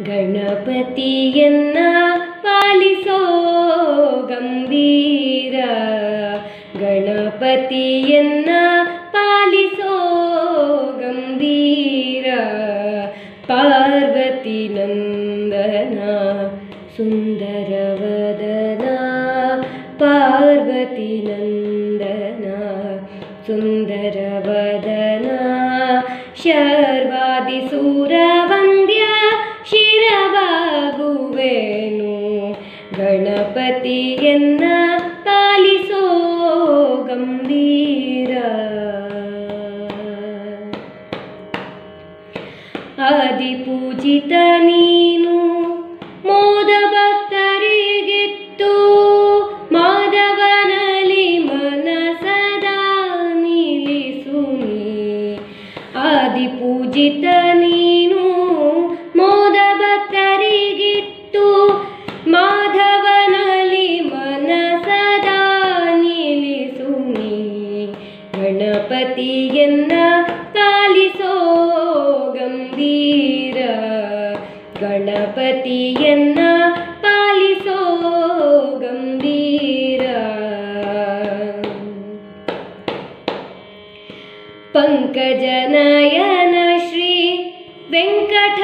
ഗണപതി എന്ന പാലിസോ ഗംഭീര ഗണപതി എന്ന പാലിസോ ഗംഭീര പാർവതി നന്ദന സുന്ദരവദന. പാർവതി നന്ദന സുന്ദരവദന. ശർവാദി സൂരവന്ദി ಶಿರವಾಗುವೆನು ಗಣಪತಿಯನ್ನ ಪಾಲಿಸೋ ಗಂಭೀರ. ಆದಿಪೂಜಿತ ನೀನು ಮೋದ ಭಕ್ತರಿಗಿತ್ತು ಮಾಧವನಲ್ಲಿ ಮನಸದಾ ನಿಲ್ಲಿಸು ನೀ. ಆದಿಪೂಜಿತ ನೀನು ಗಣಪತಿಯನ್ನ ಪಾಲಿಸೋ ಗಂಭೀರ ಗಣಪತಿಯನ್ನ ಪಾಲಿಸೋ ಗಂಭೀರ ಪಂಕಜನಯನ ಶ್ರೀ ವೆಂಕಟ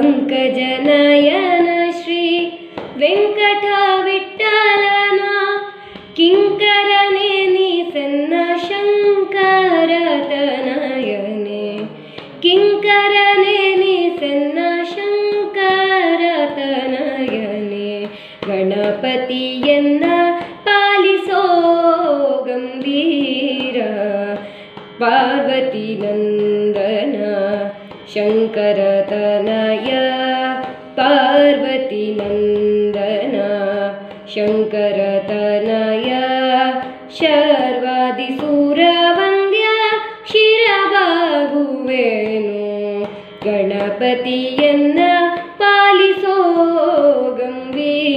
ಪಂಕಜನಯನ ಶ್ರೀ ವೆಂಕಟ ವಿಠಲನ ಕಿಂಕರನೆ ನಿಸನ್ನ ಶಂಕರತನಯನೆ ಕಿಂಕರನೆ ನಿಸನ್ನ ಶಂಕರತನಯನೆ ಗಣಪತಿಯನ್ನ ಪಾಲಿಸೋ ಗಂಭೀರ ಪಾರ್ವತಿ ನಂದನ शङ्करतनय पार्वतीनन्दन। शङ्करतनय शर्वादिसूरवन्द्य शिरबाभुवेणु गणपतियन्न पालिसो गम्भी